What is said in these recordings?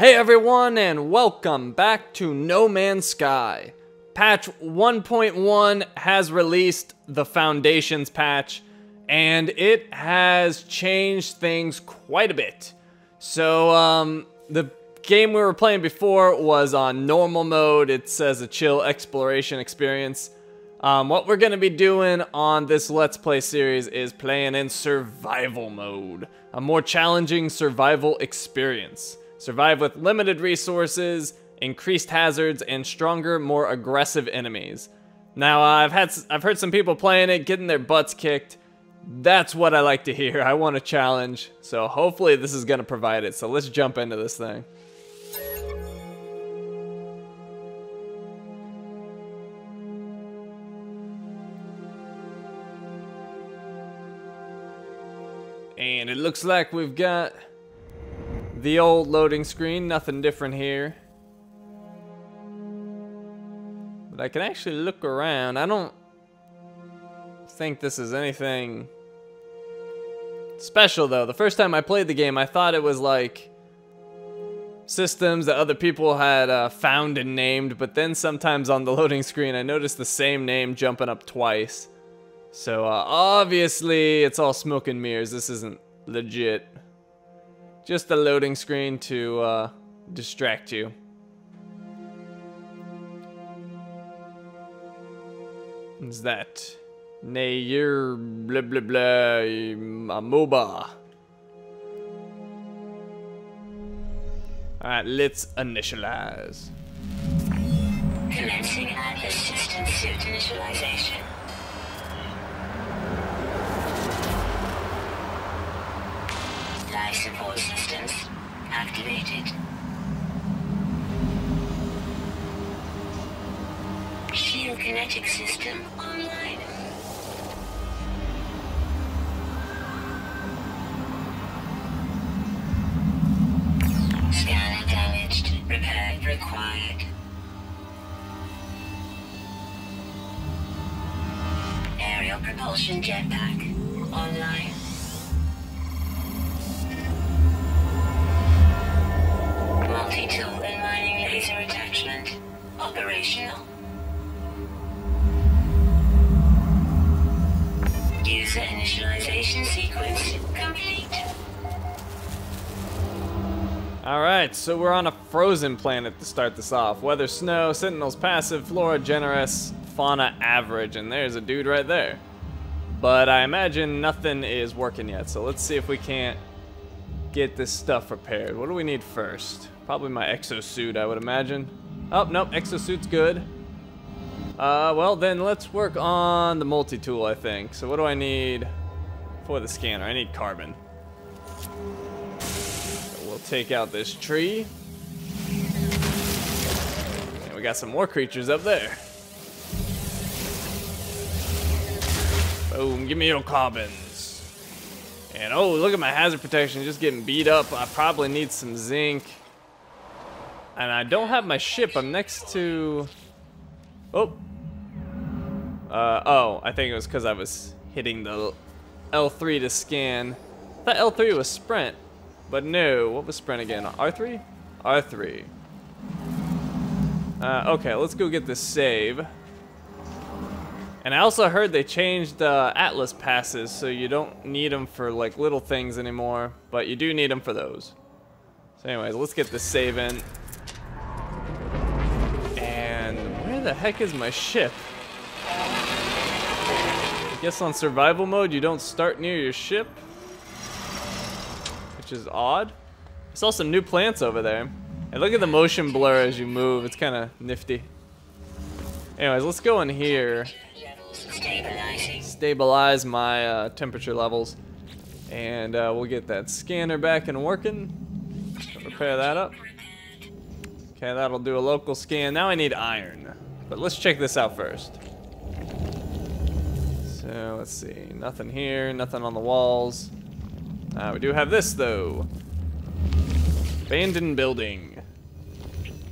Hey everyone, and welcome back to No Man's Sky. Patch 1.1 has released the Foundations patch, and it has changed things quite a bit. So, um, the game we were playing before was on normal mode. It says a chill exploration experience. Um, what we're going to be doing on this Let's Play series is playing in survival mode, a more challenging survival experience. Survive with limited resources, increased hazards, and stronger, more aggressive enemies. Now, I've had I've heard some people playing it, getting their butts kicked. That's what I like to hear. I want a challenge. So hopefully this is going to provide it. So let's jump into this thing. And it looks like we've got the old loading screen, nothing different here. But I can actually look around. I don't think this is anything special though. The first time I played the game, I thought it was like systems that other people had uh, found and named, but then sometimes on the loading screen, I noticed the same name jumping up twice. So uh, obviously, it's all smoke and mirrors. This isn't legit. Just a loading screen to uh, distract you. What's that? Nay, you're blah blah blah, a MOBA. Alright, let's initialize. Commencing Atlas system suit initialization. Life support systems activated. Shield kinetic system online. Scanner damaged. Repair required. Aerial propulsion jetpack online. Operational. User initialization sequence complete. Alright, so we're on a frozen planet to start this off. Weather snow, sentinels passive, flora generous, fauna average, and there's a dude right there. But I imagine nothing is working yet, so let's see if we can't get this stuff repaired. What do we need first? Probably my exosuit, I would imagine. Oh, nope, exosuit's good. Uh, well then let's work on the multi-tool, I think. So what do I need for the scanner? I need carbon. So we'll take out this tree. And we got some more creatures up there. Boom, give me your carbons. And oh, look at my hazard protection just getting beat up. I probably need some zinc. And I don't have my ship. I'm next to... Oh. Uh, oh, I think it was because I was hitting the L3 to scan. I thought L3 was sprint. But no, what was sprint again? R3? R3. Uh, okay, let's go get this save. And I also heard they changed uh, Atlas passes, so you don't need them for like little things anymore, but you do need them for those. So anyways, let's get this save in. Where the heck is my ship? I guess on survival mode you don't start near your ship, which is odd. I saw some new plants over there. And look at the motion blur as you move, it's kind of nifty. Anyways, let's go in here stabilize my uh, temperature levels. And uh, we'll get that scanner back and working. Repair that up. Okay, that'll do a local scan. Now I need iron. But let's check this out first. So, let's see. Nothing here, nothing on the walls. Uh, we do have this, though. Abandoned building.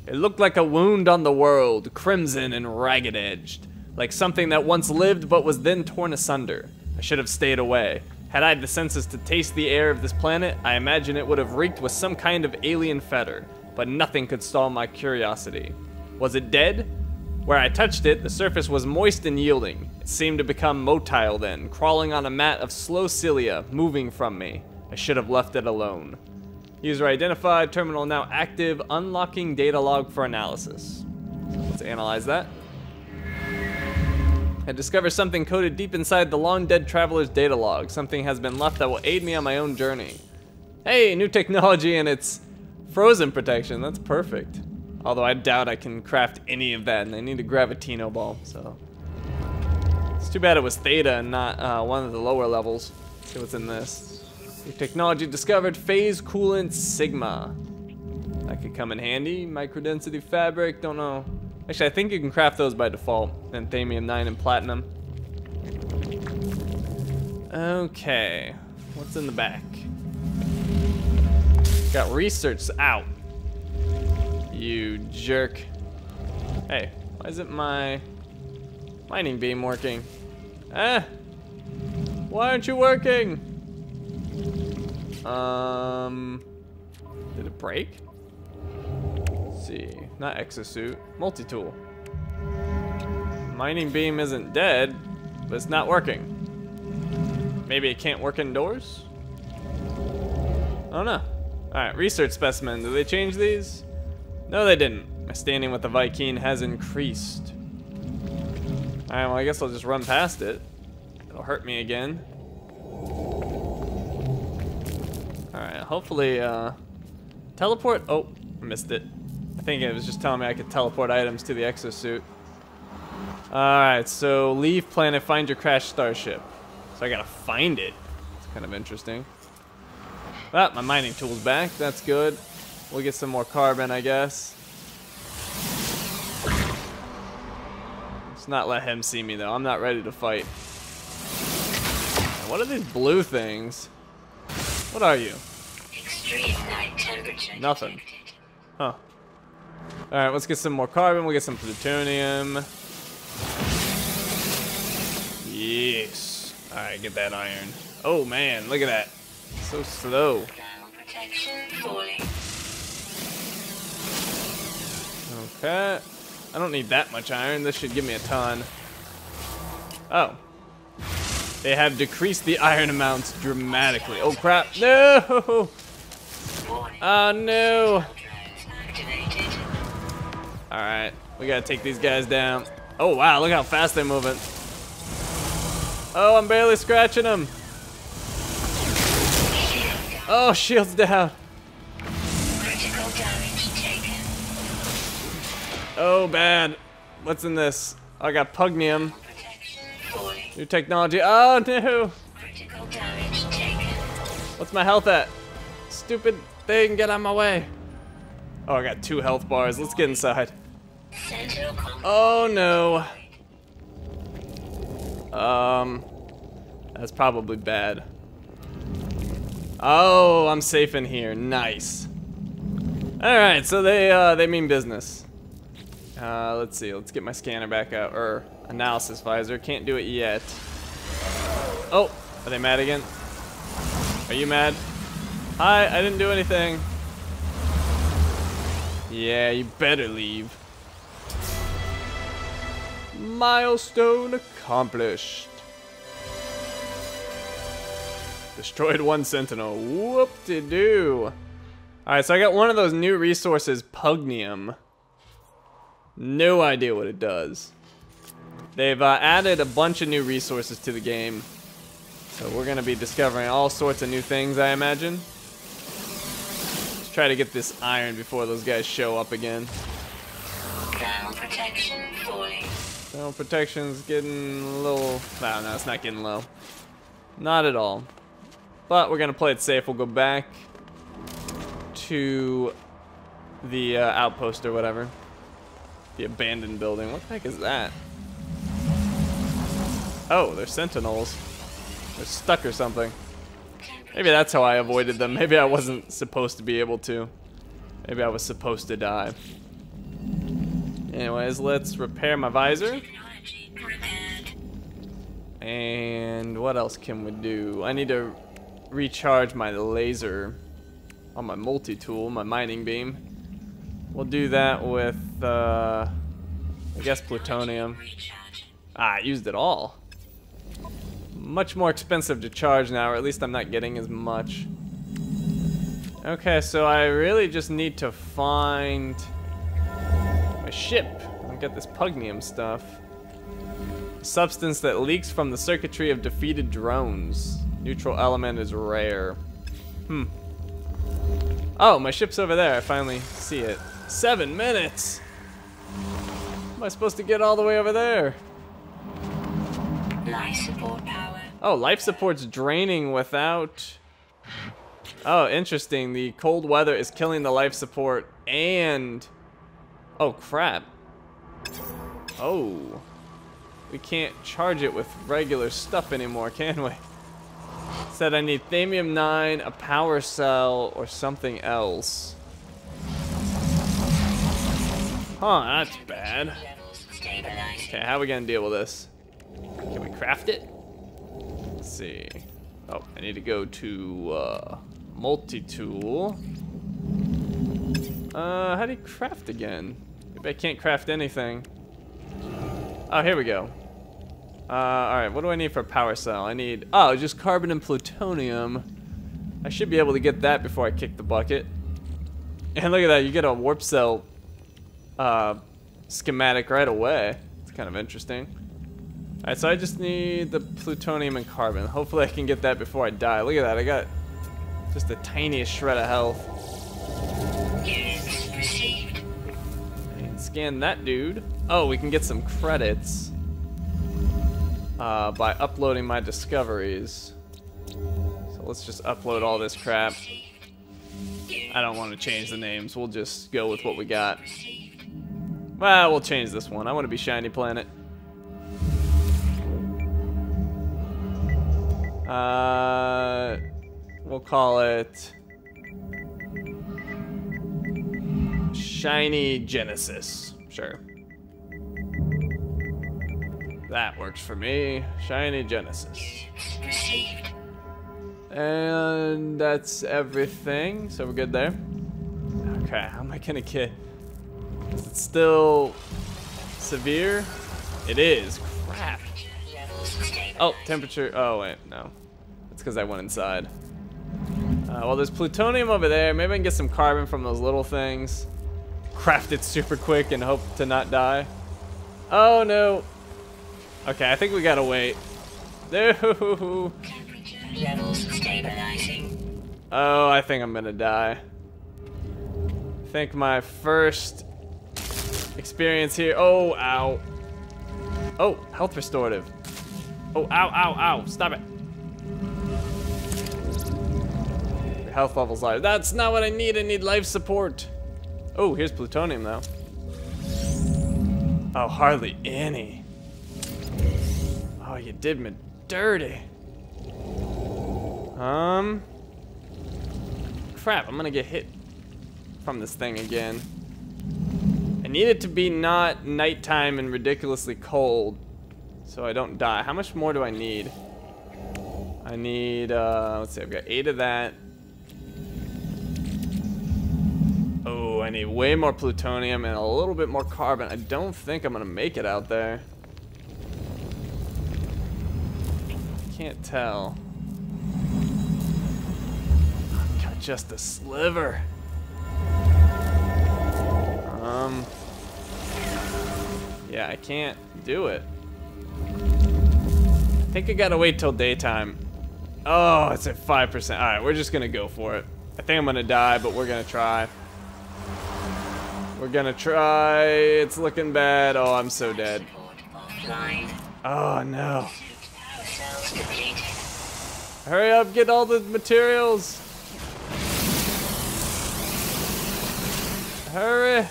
It looked like a wound on the world, crimson and ragged-edged. Like something that once lived but was then torn asunder. I should have stayed away. Had I the senses to taste the air of this planet, I imagine it would have reeked with some kind of alien fetor. but nothing could stall my curiosity. Was it dead? Where I touched it, the surface was moist and yielding. It seemed to become motile then, crawling on a mat of slow cilia, moving from me. I should have left it alone. User identified, terminal now active, unlocking data log for analysis. Let's analyze that. I discover something coded deep inside the long dead traveler's data log. Something has been left that will aid me on my own journey. Hey, new technology and it's frozen protection. That's perfect. Although I doubt I can craft any of that, and I need a Gravitino ball, so. It's too bad it was Theta and not uh, one of the lower levels. Let's see what's in this. Technology discovered, phase coolant Sigma. That could come in handy. Microdensity fabric, don't know. Actually, I think you can craft those by default. Anthemium 9 and Platinum. Okay, what's in the back? Got research out. You jerk. Hey, why isn't my mining beam working? Eh? Why aren't you working? Um, did it break? Let's see, not exosuit, multi-tool. Mining beam isn't dead, but it's not working. Maybe it can't work indoors? Oh no. Alright, research specimen. Did they change these? No, they didn't. My standing with the Vy'keen has increased. Alright, well, I guess I'll just run past it. It'll hurt me again. Alright, hopefully, uh... Teleport? Oh, I missed it. I think it was just telling me I could teleport items to the exosuit. Alright, so leave planet, find your crashed starship. So I gotta find it. It's kind of interesting. Ah, my mining tool's back. That's good. We'll get some more carbon, I guess. Let's not let him see me, though. I'm not ready to fight. What are these blue things? What are you? Nothing. detected. Huh. Alright, let's get some more carbon. We'll get some plutonium. Yes. Alright, get that iron. Oh, man. Look at that. So slow. Protection falling. Okay. I don't need that much iron. This should give me a ton. Oh. They have decreased the iron amounts dramatically. Oh crap. No! Oh no! Alright. We gotta take these guys down. Oh wow, look how fast they're moving. Oh, I'm barely scratching them. Oh, shield's down. Oh, bad. What's in this? I got pugnium. New technology. Oh, no. What's my health at? Stupid thing, get out of my way. Oh, I got two health bars. Let's get inside. Oh, no. Um, that's probably bad. Oh, I'm safe in here. Nice. All right, so they uh, they mean business. Uh, let's see. Let's get my scanner back out or analysis visor. Can't do it yet. Oh, are they mad again? Are you mad? Hi, I didn't do anything. Yeah, you better leave. Milestone accomplished. Destroyed one sentinel. Whoop-de-doo. Alright, so I got one of those new resources, Pugnium. No idea what it does. They've uh, added a bunch of new resources to the game. So we're going to be discovering all sorts of new things, I imagine. Let's try to get this iron before those guys show up again. Thermal protection falling. Thermal protection's getting a little... No, no, it's not getting low. Not at all. But we're going to play it safe. We'll go back to the uh, outpost or whatever. The abandoned building. What the heck is that? Oh, they're sentinels. They're stuck or something. Maybe that's how I avoided them. Maybe I wasn't supposed to be able to. Maybe I was supposed to die. Anyways, let's repair my visor. And what else can we do? I need to recharge my laser on my multi-tool, my mining beam. We'll do that with, uh, I guess plutonium. Ah, I used it all. Much more expensive to charge now, or at least I'm not getting as much. Okay, so I really just need to find my ship and get this pugnium stuff. Substance that leaks from the circuitry of defeated drones. Neutral element is rare. Hmm. Oh, my ship's over there. I finally see it. Seven minutes! Am I supposed to get all the way over there? Life support power. Oh, life support's draining without... Oh, interesting. The cold weather is killing the life support and... Oh, crap. Oh. We can't charge it with regular stuff anymore, can we? Said I need Thamium 9, a power cell, or something else. Huh, that's bad. Okay, how are we gonna deal with this? Can we craft it? Let's see. Oh, I need to go to uh, multi-tool. Uh, how do you craft again? Maybe I can't craft anything. Oh, here we go. Uh, alright, what do I need for power cell? I need, oh, just carbon and plutonium. I should be able to get that before I kick the bucket. And look at that, you get a warp cell uh, schematic right away. It's kind of interesting. Alright, so I just need the plutonium and carbon. Hopefully I can get that before I die. Look at that, I got just the tiniest shred of health. And scan that dude. Oh, we can get some credits uh, by uploading my discoveries. So let's just upload all this crap. I don't want to change the names. We'll just go with what we got. Well, we'll change this one. I want to be Shiny Planet. Uh, we'll call it Shiny Genesis. Sure. That works for me. Shiny Genesis. Received. And that's everything. So we're good there. Okay, how am I gonna get? Is it still severe? It is. Crap. Oh, temperature. Oh wait, no. That's because I went inside. Uh, well, there's plutonium over there. Maybe I can get some carbon from those little things. Craft it super quick and hope to not die. Oh no. Okay, I think we gotta wait. No. Oh, I think I'm gonna die. I think my first experience here. Oh, ow. Oh, health restorative. Oh, ow, ow, ow. Stop it. Your health level's high. That's not what I need. I need life support. Oh, here's plutonium though. Oh, hardly any. Oh, you did me dirty. Um. Crap, I'm gonna get hit from this thing again. I need it to be not nighttime and ridiculously cold so I don't die. How much more do I need? I need, uh, let's see, I've got eight of that. Oh, I need way more plutonium and a little bit more carbon. I don't think I'm gonna make it out there. Can't tell. I've got just a sliver. Um. Yeah, I can't do it. I think I gotta wait till daytime. Oh, it's at 5%. Alright, we're just gonna go for it. I think I'm gonna die, but we're gonna try. We're gonna try. It's looking bad. Oh, I'm so dead. Oh, no. Hurry up, get all the materials. Hurry.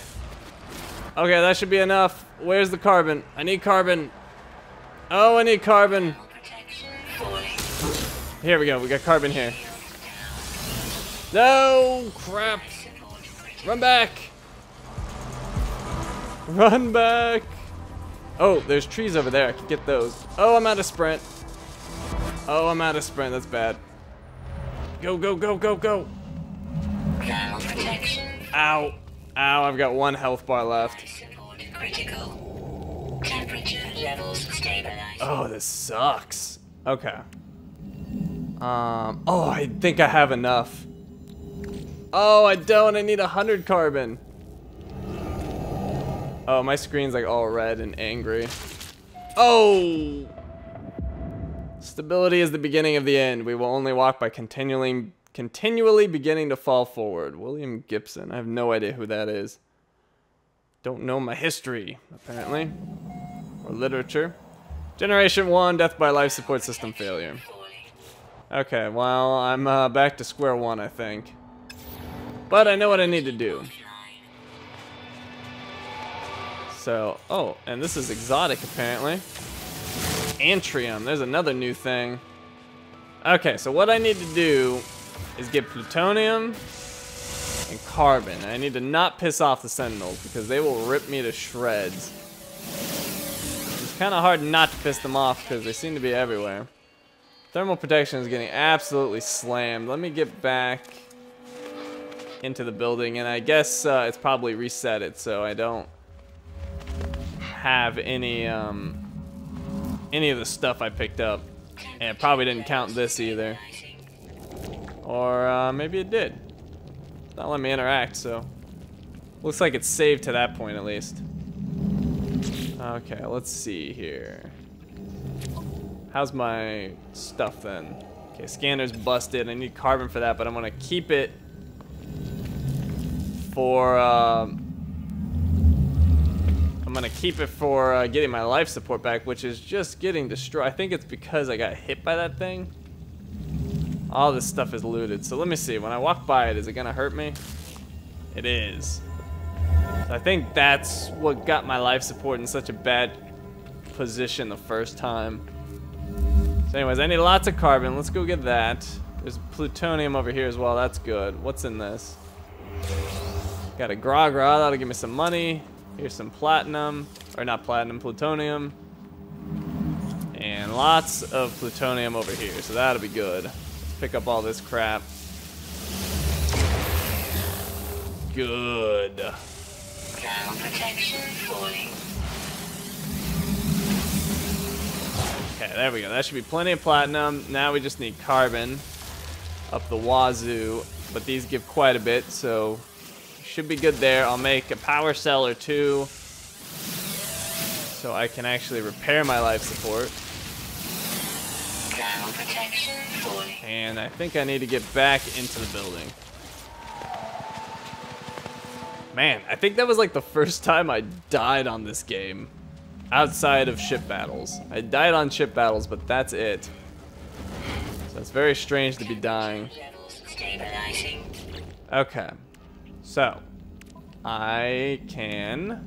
Okay, that should be enough. Where's the carbon? I need carbon. Oh, I need carbon. Here we go. We got carbon here. No, crap. Run back. Run back. Oh, there's trees over there. I can get those. Oh, I'm out of sprint. Oh, I'm out of sprint. That's bad. Go, go, go, go, go. Ow. Ow, I've got one health bar left. Oh, this sucks. Okay. Um, oh, I think I have enough. Oh, I don't. I need a 100 carbon. Oh, my screen's like all red and angry. Oh! Stability is the beginning of the end. We will only walk by continually, continually beginning to fall forward. William Gibson. I have no idea who that is. Don't know my history, apparently. Or literature. Generation 1, death by life support system failure. Okay, well, I'm uh, back to square one, I think. But I know what I need to do. So, oh, and this is exotic, apparently. Antrium, there's another new thing. Okay, so what I need to do is get plutonium and carbon. I need to not piss off the sentinels because they will rip me to shreds. It's kind of hard not to piss them off because they seem to be everywhere. Thermal protection is getting absolutely slammed. Let me get back into the building, and I guess uh, it's probably reset it so I don't have any um, any of the stuff I picked up, and probably didn't count this either, or uh, maybe it did. Not letting me interact, so looks like it's saved to that point at least. Okay, let's see here. How's my stuff then? Okay, scanner's busted. I need carbon for that, but I'm gonna keep it for. Um, I'm gonna keep it for uh, getting my life support back, which is just getting destroyed. I think it's because I got hit by that thing. All this stuff is looted. So let me see. When I walk by it, is it gonna hurt me? It is. So I think that's what got my life support in such a bad position the first time. So anyways, I need lots of carbon. Let's go get that. There's plutonium over here as well. That's good. What's in this? Got a Gragra. That'll give me some money. Here's some platinum. Or not platinum, plutonium. And lots of plutonium over here. So that'll be good. Pick up all this crap. Good. Ground protection falling. Okay, there we go. That should be plenty of platinum. Now we just need carbon up the wazoo. But these give quite a bit, so should be good there. I'll make a power cell or two so I can actually repair my life support. And I think I need to get back into the building. Man, I think that was like the first time I died on this game. Outside of ship battles. I died on ship battles, but that's it. So it's very strange to be dying. Okay. So, I can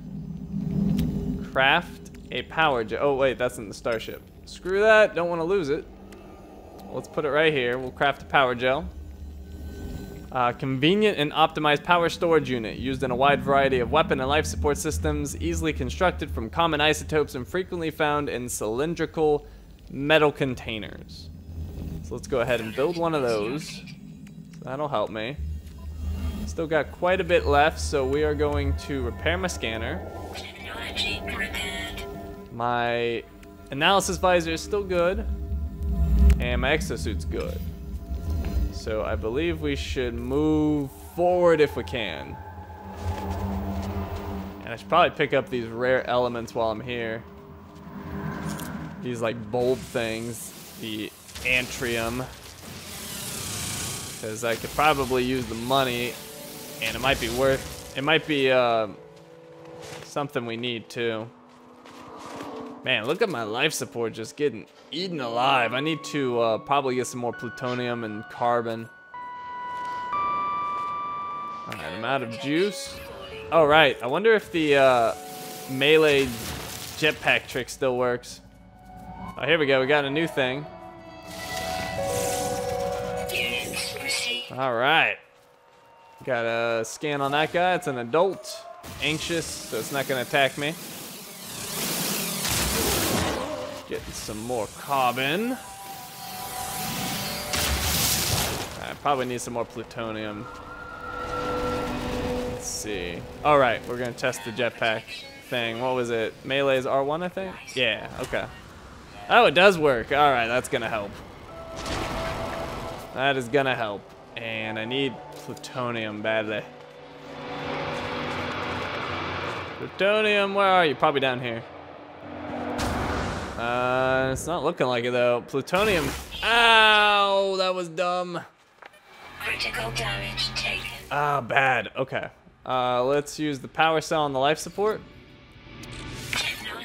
craft a power gel. Oh, wait, that's in the starship. Screw that. Don't want to lose it. Let's put it right here. We'll craft a power gel. Uh, convenient and optimized power storage unit used in a wide variety of weapon and life support systems, easily constructed from common isotopes and frequently found in cylindrical metal containers. So let's go ahead and build one of those. That'll help me. Still got quite a bit left, so we are going to repair my scanner. My analysis visor is still good, and my exosuit's good. So I believe we should move forward if we can. And I should probably pick up these rare elements while I'm here. These like bulb things, the antrium. Because I could probably use the money, and it might be worth, it might be uh, something we need too. Man, look at my life support just getting eaten alive. I need to uh, probably get some more plutonium and carbon. Alright, I'm out of juice. Oh. I wonder if the uh, melee jetpack trick still works. Oh, here we go. We got a new thing. Alright. Got a scan on that guy. It's an adult. Anxious, so it's not going to attack me. Some more carbon. I probably need some more plutonium. Let's see. All right, we're gonna test the jetpack thing. What was it? Melee's R1, I think. Yeah. Okay. Oh, it does work. All right, that's gonna help. That is gonna help. And I need plutonium badly. Plutonium, where are you? Probably down here. Uh, it's not looking like it though. Plutonium. Ow, that was dumb. Critical damage taken. Ah, bad. Okay. Uh, let's use the power cell on the life support.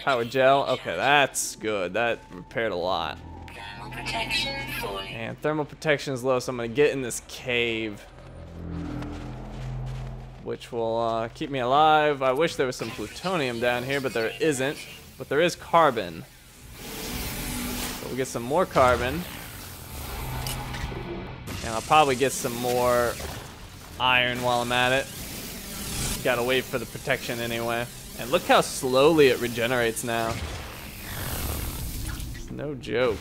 Power gel. Okay, that's good. That repaired a lot. Thermal protection. And thermal protection is low, so I'm gonna get in this cave. Which will uh, keep me alive. I wish there was some plutonium down here, but there isn't. But there is carbon. We'll get some more carbon. And I'll probably get some more iron while I'm at it. Gotta wait for the protection anyway. And look how slowly it regenerates now. It's no joke.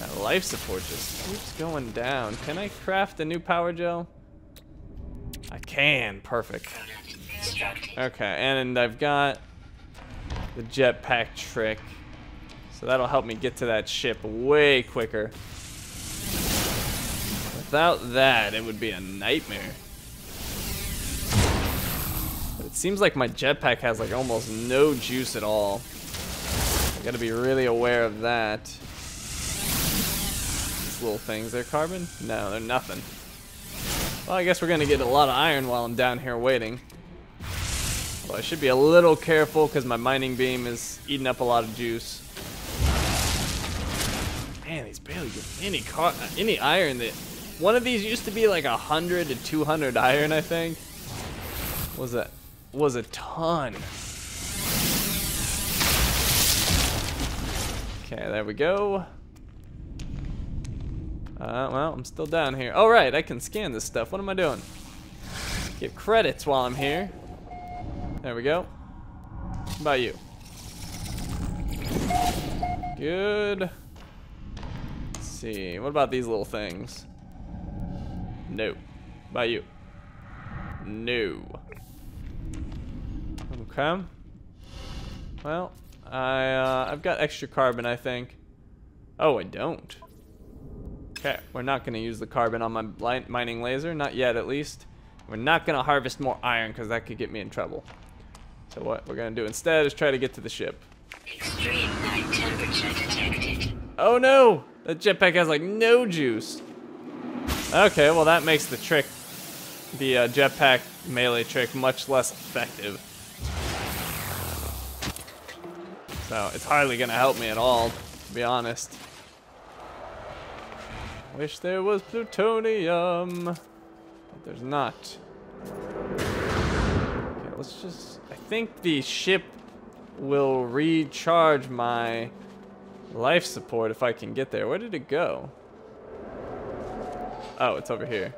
That life support just keeps going down. Can I craft a new power gel? I can. Perfect. Okay, and I've got the jetpack trick. So that'll help me get to that ship way quicker. Without that, it would be a nightmare. But it seems like my jetpack has like almost no juice at all. I gotta be really aware of that. These little things, they're carbon? No, they're nothing. Well, I guess we're gonna get a lot of iron while I'm down here waiting. Well, I should be a little careful because my mining beam is eating up a lot of juice. Man, he's barely getting any car any iron. That one of these used to be like a hundred to two hundred iron, I think. Was a was a ton. Okay, there we go. Uh, well, I'm still down here. All right, I can scan this stuff. What am I doing? Get credits while I'm here. There we go. About you? Good. See. What about these little things? No. About you? No. Okay. Well, I uh, I've got extra carbon, I think. Oh, I don't. Okay, we're not gonna use the carbon on my mining laser, not yet at least. We're not gonna harvest more iron because that could get me in trouble. So what we're gonna do instead is try to get to the ship. Extreme night temperature detected. Oh no! That jetpack has like no juice. Okay, well that makes the trick, the uh, jetpack melee trick, much less effective. So it's hardly gonna help me at all, to be honest. Wish there was plutonium, but there's not. Okay, let's just. I think the ship will recharge my life support if I can get there. Where did it go? Oh, it's over here.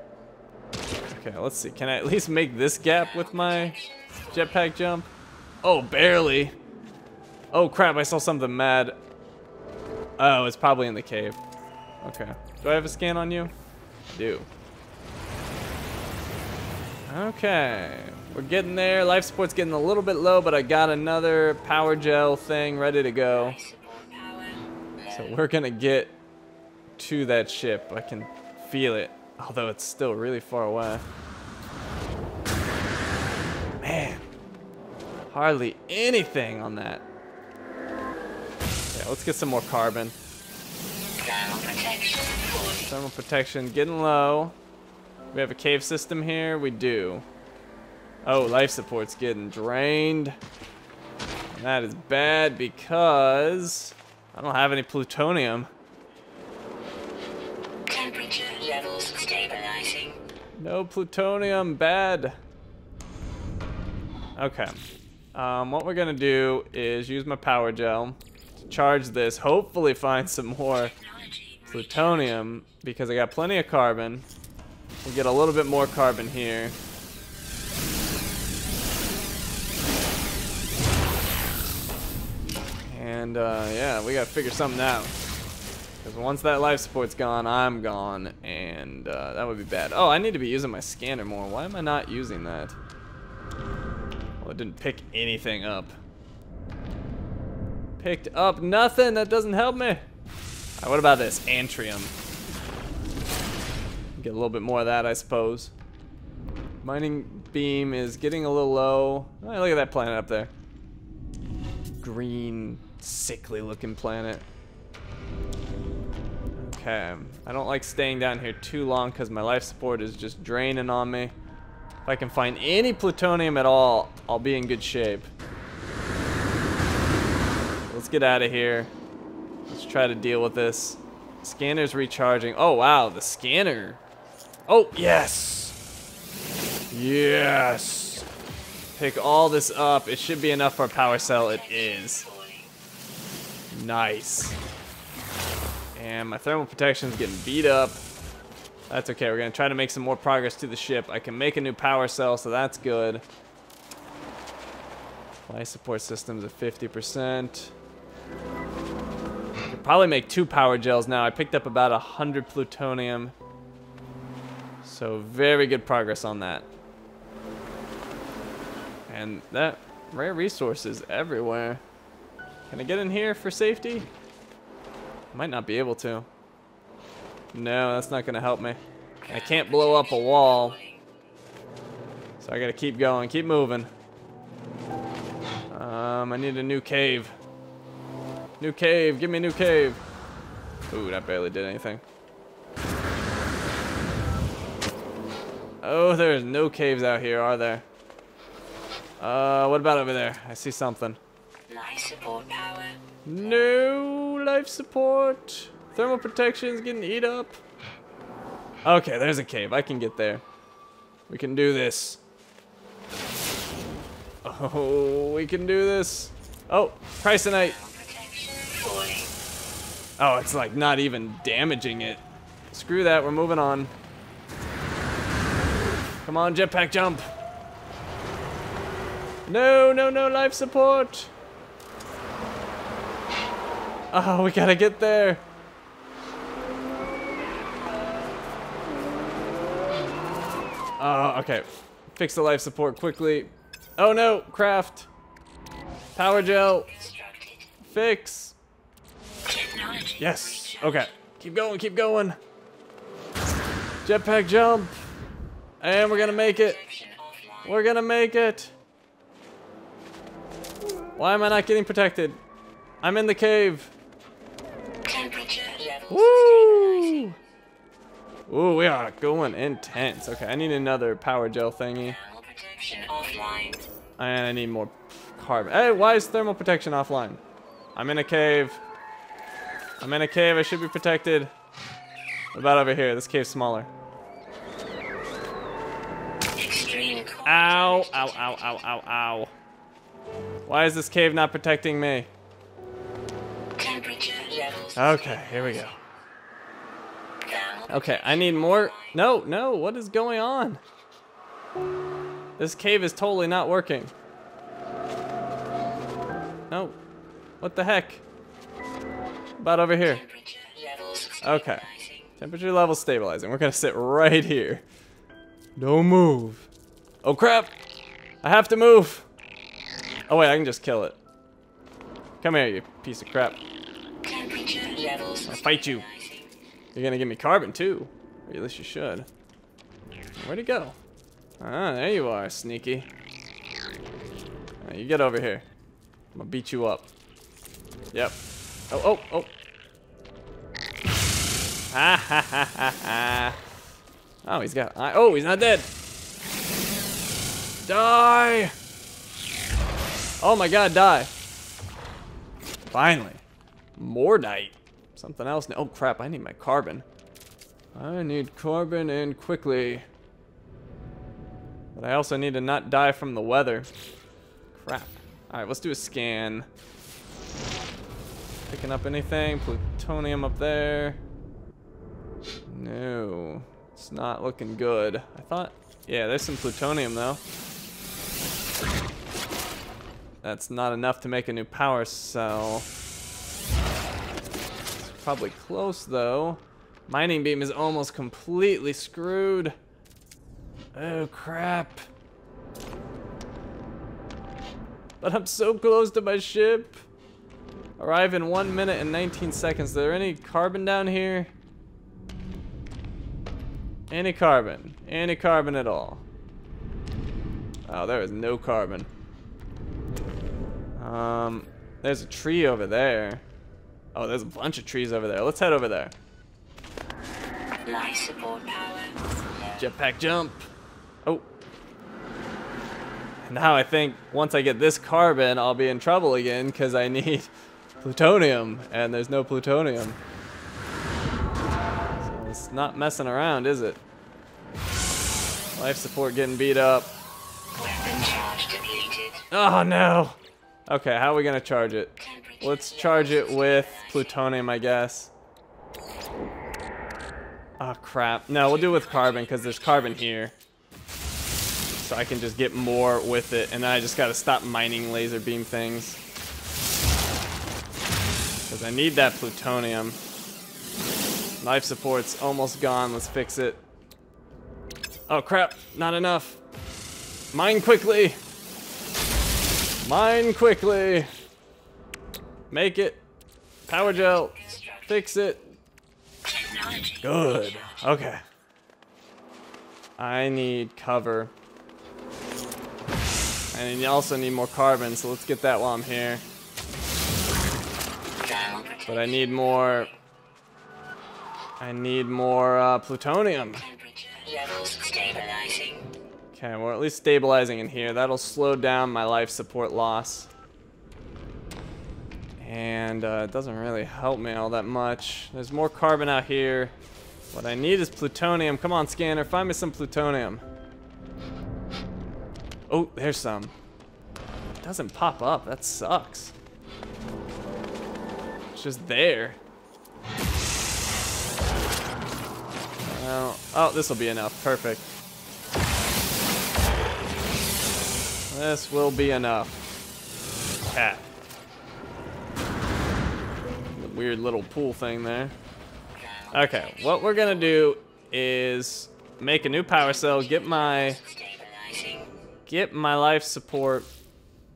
Okay, let's see. Can I at least make this gap with my jetpack jump? Oh, barely. Oh crap, I saw something mad. Oh, it's probably in the cave. Okay. Do I have a scan on you? I do. Okay. We're getting there. Life support's getting a little bit low, but I got another power gel thing ready to go. So we're gonna get to that ship. I can feel it, although it's still really far away. Man, hardly anything on that. Yeah, let's get some more carbon. Thermal protection. Thermal protection getting low. We have a cave system here. We do. Oh, life support's getting drained. And that is bad because I don't have any plutonium. Temperature levels stabilizing. No plutonium, bad. Okay. Um, what we're gonna do is use my power gel to charge this. Hopefully find some more plutonium because I got plenty of carbon. We'll get a little bit more carbon here. And uh, yeah, we gotta figure something out. Because once that life support's gone, I'm gone. And uh, that would be bad. Oh, I need to be using my scanner more. Why am I not using that? Well, it didn't pick anything up. Picked up nothing. That doesn't help me. What about this? Antrium. Get a little bit more of that, I suppose. Mining beam is getting a little low. Look at that planet up there. Green, sickly looking planet. Okay, I don't like staying down here too long because my life support is just draining on me. If I can find any plutonium at all, I'll be in good shape. Let's get out of here. Let's try to deal with this. Scanner's recharging. Oh, wow, the scanner. Oh, yes. Yes. Pick all this up. It should be enough for a power cell. It is. Nice. And my thermal protection is getting beat up. That's okay. We're going to try to make some more progress to the ship. I can make a new power cell, so that's good. Life support systems at 50%. Could probably make two power gels now. I picked up about 100 plutonium. So very good progress on that. And that rare resources everywhere. Can I get in here for safety? Might not be able to. No, that's not gonna help me. I can't blow up a wall. So I gotta keep going, keep moving. Um, I need a new cave. New cave, give me a new cave. Ooh, that barely did anything. Oh, there's no caves out here, are there? Uh, what about over there? I see something. Support power. No life support. Thermal protection's getting eat up. Okay, there's a cave. I can get there. We can do this. Oh, we can do this. Oh, Chrysonite. Protection. Oh, it's like not even damaging it. Screw that, we're moving on. Come on, jetpack jump. No, no, no life support. Oh, we gotta get there. Oh, okay. Fix the life support quickly. Oh no, craft. Power gel. Fix. Yes. Okay. Keep going, keep going. Jetpack jump. And we're gonna make it. We're gonna make it. Why am I not getting protected? I'm in the cave. Woo! Ooh, we are going intense. Okay, I need another power gel thingy. Thermal protection offline. And I need more carbon. Hey, why is thermal protection offline? I'm in a cave. I'm in a cave. I should be protected. What about over here? This cave's smaller. Ow, ow, ow, ow, ow, ow. Why is this cave not protecting me? Okay, here we go. Okay, I need more. No, no, what is going on? This cave is totally not working. No. What the heck? About over here. Okay. Temperature level stabilizing. We're gonna sit right here. Don't move. Oh crap! I have to move. Oh wait, I can just kill it. Come here, you piece of crap. I'll fight you. You're gonna give me carbon too. Or at least you should. Where'd he go? Ah, there you are, sneaky. Ah, you get over here. I'm gonna beat you up. Yep. Oh, oh, oh. Ha ha ha ha ha. Oh, he's got. eye- Oh, he's not dead. Die! Oh my god, die. Finally. Mordite. Something else. Oh crap, I need my carbon. I need carbon and quickly. But I also need to not die from the weather. Crap. Alright, let's do a scan. Picking up anything? Plutonium up there. No. It's not looking good. I thought... Yeah, there's some plutonium though. That's not enough to make a new power cell. Probably close though. Mining beam is almost completely screwed. Oh crap. But I'm so close to my ship. Arrive in 1 minute and 19 seconds. Is there any carbon down here? Any carbon. Any carbon at all. Oh, there is no carbon. Um, there's a tree over there. Oh, there's a bunch of trees over there. Let's head over there. Life support power. Jetpack jump. Oh. Now I think once I get this carbon, I'll be in trouble again because I need plutonium, and there's no plutonium. So it's not messing around, is it? Life support getting beat up. Weapon charge depleted. Oh no. Okay, how are we gonna charge it? Let's charge it with plutonium, I guess. Oh crap. No, we'll do it with carbon because there's carbon here. So I can just get more with it, and then I just gotta stop mining laser beam things. Because I need that plutonium. Life support's almost gone. Let's fix it. Oh crap, not enough. Mine quickly. Mine quickly. Make it. Power gel. Fix it. Good. Okay. I need cover. And you also need more carbon, so let's get that while I'm here. But I need more. I need more uh, plutonium. Okay, we're at least stabilizing in here. That'll slow down my life support loss. And uh, it doesn't really help me all that much. There's more carbon out here. What I need is plutonium. Come on, scanner, find me some plutonium. Oh, there's some. It doesn't pop up. That sucks. It's just there. Well, oh, this will be enough. Perfect. This will be enough. Cat. Weird little pool thing there. Okay, what we're gonna do is make a new power cell, get my get my life support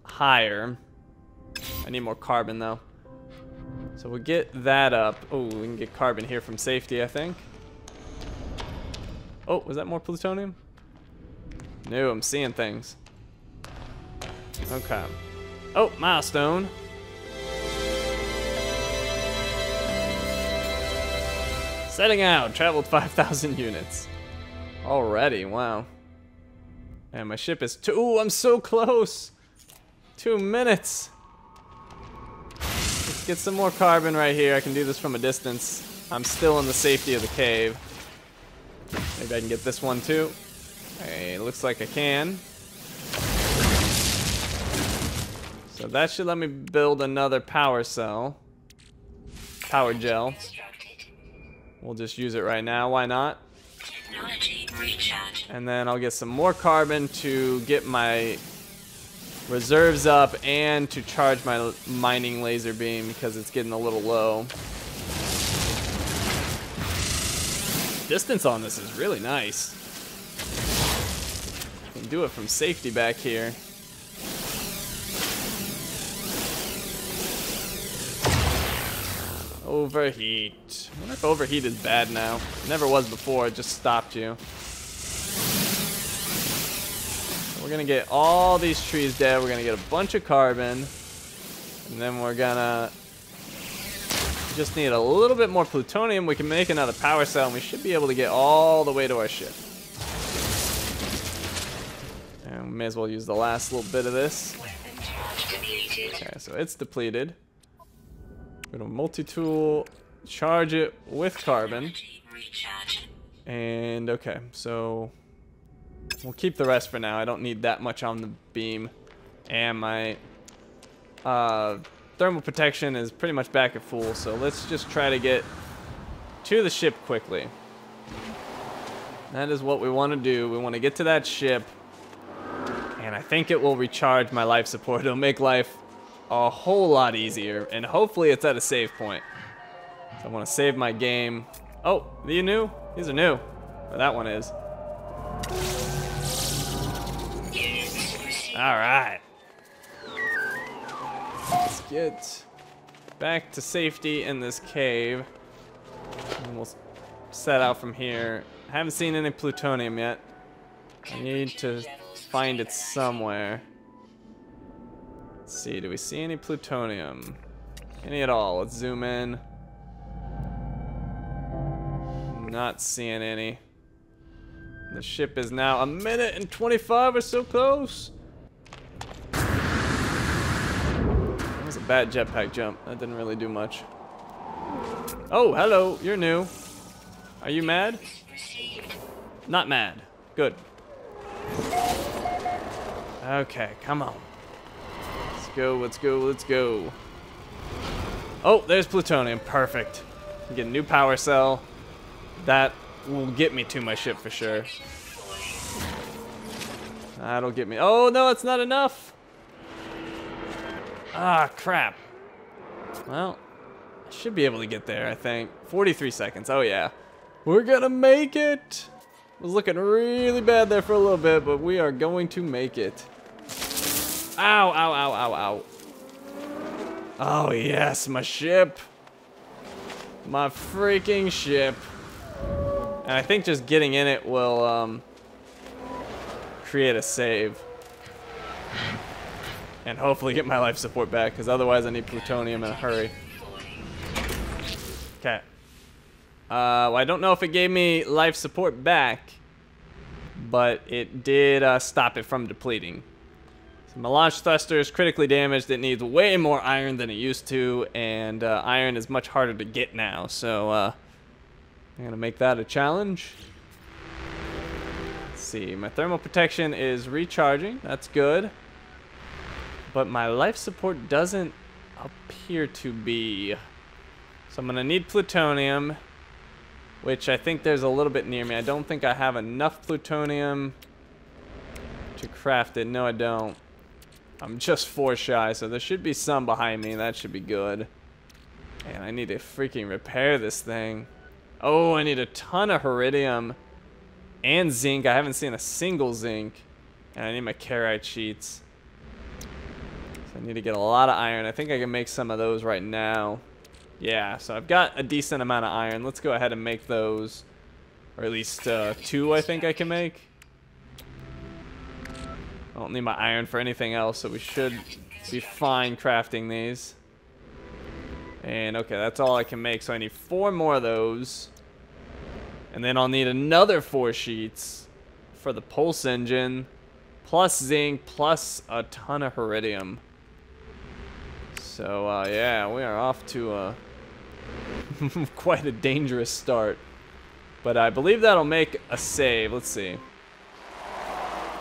higher. I need more carbon though. So we'll get that up. Oh, we can get carbon here from safety, I think. Oh, was that more plutonium? No, I'm seeing things. Okay. Oh, milestone. Setting out, traveled 5,000 units. Already, wow. And my ship is two. Ooh, I'm so close. Two minutes. Let's get some more carbon right here. I can do this from a distance. I'm still in the safety of the cave. Maybe I can get this one too. Hey, looks like I can. So that should let me build another power cell. Power gel. We'll just use it right now. Why not? And then I'll get some more carbon to get my reserves up and to charge my mining laser beam because it's getting a little low. Distance on this is really nice. Can do it from safety back here. Overheat. I wonder if overheat is bad now. It Never was before, it just stopped you. We're gonna get all these trees dead. We're gonna get a bunch of carbon. And then we're gonna just need a little bit more plutonium. We can make another power cell and we should be able to get all the way to our ship. And we may as well use the last little bit of this. Weapon charge depleted. Okay, so it's depleted. Go to multi-tool, charge it with carbon. And okay, so we'll keep the rest for now. I don't need that much on the beam. And my uh, thermal protection is pretty much back at full, so let's just try to get to the ship quickly. That is what we want to do. We want to get to that ship. And I think it will recharge my life support. It'll make life a whole lot easier. And hopefully it's at a save point. So I want to save my game. Oh, you new? These are new. Or that one is. All right. Let's get back to safety in this cave. And we'll set out from here. I haven't seen any plutonium yet. I need to find it somewhere. Let's see, do we see any plutonium? Any at all? Let's zoom in. Not seeing any. The ship is now a minute and 25 or so close. That was a bad jetpack jump. That didn't really do much. Oh, hello. You're new. Are you mad? Not mad. Good. Okay, come on. Let's go, let's go, let's go. Oh, there's plutonium. Perfect. Get a new power cell. That will get me to my ship for sure. That'll get me. Oh, no, it's not enough. Ah, crap. Well, I should be able to get there, I think. 43 seconds. Oh, yeah. We're gonna make it. it. Was looking really bad there for a little bit, but we are going to make it. Ow, ow, ow, ow, ow. Oh, yes, my ship. My freaking ship. And I think just getting in it will um, create a save. And hopefully get my life support back, because otherwise I need plutonium in a hurry. Okay. Uh, well, I don't know if it gave me life support back, but it did uh, stop it from depleting. Launch thruster is critically damaged. It needs way more iron than it used to, and uh, iron is much harder to get now. So uh, I'm going to make that a challenge. Let's see. My thermal protection is recharging. That's good. But my life support doesn't appear to be. So I'm going to need plutonium, which I think there's a little bit near me. I don't think I have enough plutonium to craft it. No, I don't. I'm just four shy, so there should be some behind me. That should be good. And I need to freaking repair this thing. Oh, I need a ton of iridium and zinc. I haven't seen a single zinc. And I need my carite sheets. So I need to get a lot of iron. I think I can make some of those right now. Yeah, so I've got a decent amount of iron. Let's go ahead and make those. Or at least uh, two I think I can make. I don't need my iron for anything else, so we should be fine crafting these. And okay, that's all I can make, so I need four more of those. And then I'll need another four sheets for the pulse engine, plus zinc, plus a ton of iridium. So uh, yeah, we are off to a quite a dangerous start. But I believe that'll make a save. Let's see.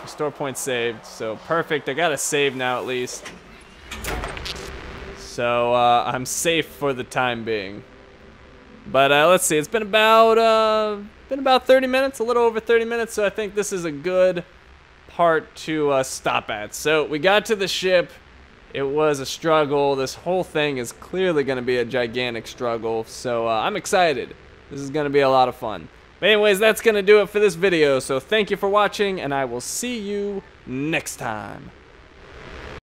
Restore point saved. So perfect. I got a save now at least. So uh, I'm safe for the time being. But uh, let's see. It's been about uh, been about 30 minutes, a little over 30 minutes. So I think this is a good part to uh, stop at. So we got to the ship. It was a struggle. This whole thing is clearly going to be a gigantic struggle. So uh, I'm excited. This is going to be a lot of fun. But anyways, that's going to do it for this video. So thank you for watching, and I will see you next time.